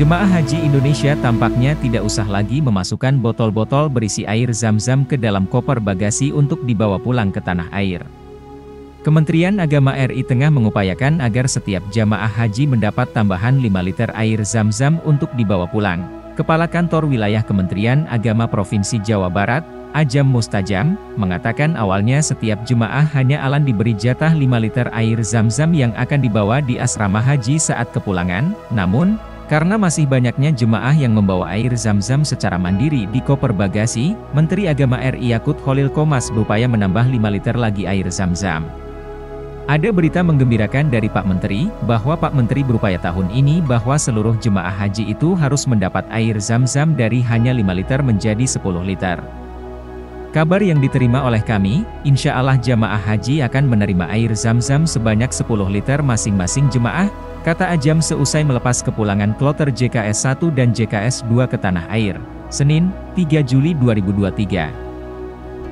Jemaah haji Indonesia tampaknya tidak usah lagi memasukkan botol-botol berisi air zam-zam ke dalam koper bagasi untuk dibawa pulang ke tanah air. Kementerian Agama RI tengah mengupayakan agar setiap jamaah haji mendapat tambahan 5 liter air zam-zam untuk dibawa pulang. Kepala Kantor Wilayah Kementerian Agama Provinsi Jawa Barat, Ajam Mustajam, mengatakan awalnya setiap jemaah hanya alan diberi jatah 5 liter air zam-zam yang akan dibawa di asrama haji saat kepulangan, namun, karena masih banyaknya jemaah yang membawa air zam-zam secara mandiri di koper bagasi, Menteri Agama RI Yakut Khalil Komas berupaya menambah 5 liter lagi air zam-zam. Ada berita menggembirakan dari Pak Menteri, bahwa Pak Menteri berupaya tahun ini bahwa seluruh jemaah haji itu harus mendapat air zam-zam dari hanya 5 liter menjadi 10 liter. Kabar yang diterima oleh kami, insya Allah jamaah haji akan menerima air zam-zam sebanyak 10 liter masing-masing jemaah, Kata Ajam seusai melepas kepulangan kloter JKS 1 dan JKS 2 ke tanah air, Senin, 3 Juli 2023.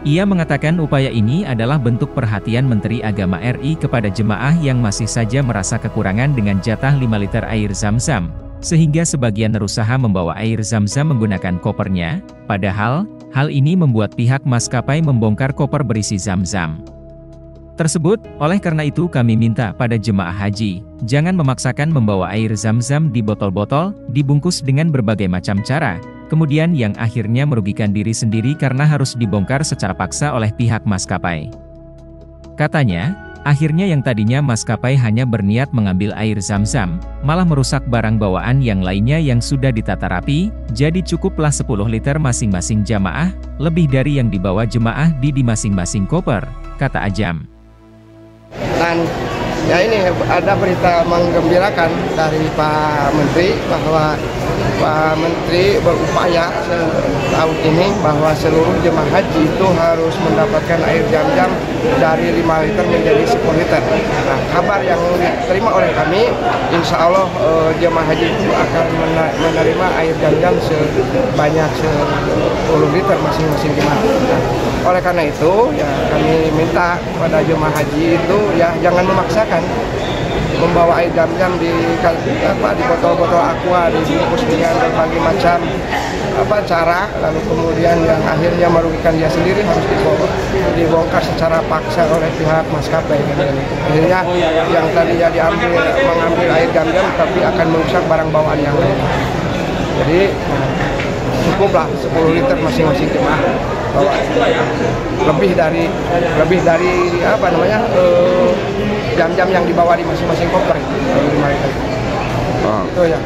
Ia mengatakan upaya ini adalah bentuk perhatian Menteri Agama RI kepada jemaah yang masih saja merasa kekurangan dengan jatah 5 liter air zam-zam, sehingga sebagian berusaha membawa air zam-zam menggunakan kopernya, padahal, hal ini membuat pihak maskapai membongkar koper berisi zam-zam tersebut, oleh karena itu kami minta pada jemaah haji, jangan memaksakan membawa air zam-zam di botol-botol, dibungkus dengan berbagai macam cara, kemudian yang akhirnya merugikan diri sendiri karena harus dibongkar secara paksa oleh pihak maskapai. Katanya, akhirnya yang tadinya maskapai hanya berniat mengambil air zam-zam, malah merusak barang bawaan yang lainnya yang sudah ditata rapi, jadi cukuplah 10 liter masing-masing jamaah, lebih dari yang dibawa jemaah di di masing-masing koper, kata Ajam dan ya ini ada berita menggembirakan dari Pak Menteri bahwa Pak Menteri berupaya tahun ini bahwa seluruh jemaah haji itu harus mendapatkan air jam-jam dari 5 liter menjadi 10 liter. Nah, kabar yang diterima oleh kami, insya Allah uh, jemaah haji itu akan menerima air jam-jam sebanyak 10 liter masing-masing jemaah. Nah, oleh karena itu, ya kami minta pada jemaah haji itu ya jangan memaksakan membawa air jam-jam di apa di botol-botol aqua dibungkus dengan berbagai macam apa cara. Lalu kemudian yang akhirnya merugikan dia sendiri harus dibongkar, dibongkar secara paksa oleh pihak maskapai. Akhirnya yang tadi ya diambil mengambil air jam-jam tapi akan merusak barang bawaan yang lain. Jadi cukuplah 10 liter masing-masing jemaah bawa lebih dari lebih dari apa namanya uh, jam-jam yang dibawa di masing-masing koper itu. Oh. Itu ya.